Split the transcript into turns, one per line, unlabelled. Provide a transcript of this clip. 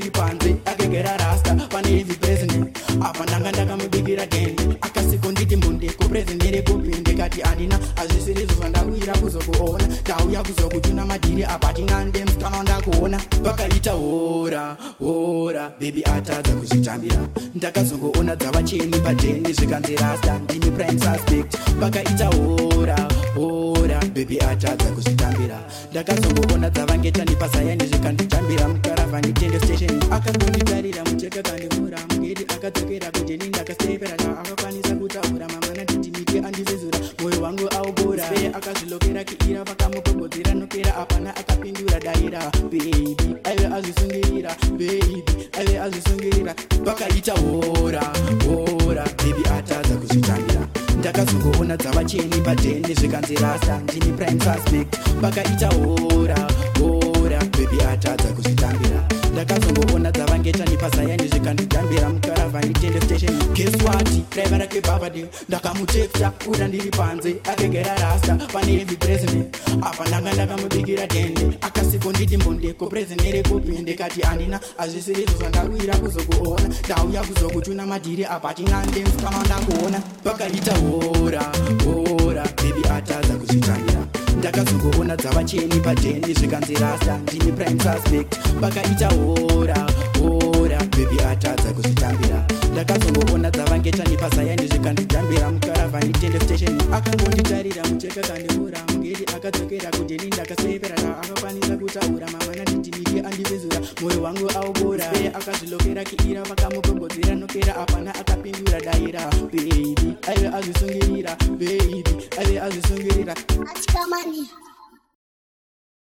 iri panze akegera rasta pane ivi president apa ndanga ndakamubikira dende akasikonditi mundeko president rekupi ndikati handina hazvisiri zvovanda ndakamira kuzokuona tauya kuzokutuna madiri apa tingande mutana wandakuona pakaita hora hora bebi atadza kuzvitambira ndakazongoona dzavacheni padheni zvikanzirasa ndini prime suspect pakaita hora hora bebi atadza kuzvitambira ndakazongoona dzavangetani pasayani zvikanditambira mukaravhani tende station akakunditarira muteka kandimura mugedi akadzokera kujeni ndakasevera zvaakakwanisa vakamutungidzira vakamutungudzira nokera apana akapindura daira bebi aive azvisungirira bebi aive azvisungirira vakaita ora ora bebi atadza kuzvitangira ndakazongoona dzavacheni padende zvikanzirasa ndini prime suspect vakaita ora ora bebi atadza kuzvitangira ndakazongoona dzava rakange tanipazayani zvikandigambira mukaravanitende station keswati raiva rake bavadil ndakamutepta kuda ndiri panze akange rarasa pane mb president apa ndanga ndakamubikira dende akasikondidi mbondeko president rekopinde kati handina hazvisirizvo zvandawira kuzokuona ndauya kuzokuchuna madhiri apa tinandemsukamandakuona pakaita hoo pacheni pateni zvikanzirasa ndini prime suspect vakaita hora hora bebi atadza kuzvitambira ndakazongoona dzavangechani pasayani zvikandidambira mukaravhani tende station akangonditarira mucheka kanemura mungeri akadzokera kudheni ndakasevera akakwanisa kutaura mamana ndidiniki andivezura mwoyo wangu aubora e akazvilokera kiira vakamugogodzera nokera apana akapindura daira bebi aive azvisungirira bebi aive azvisungirira achikamania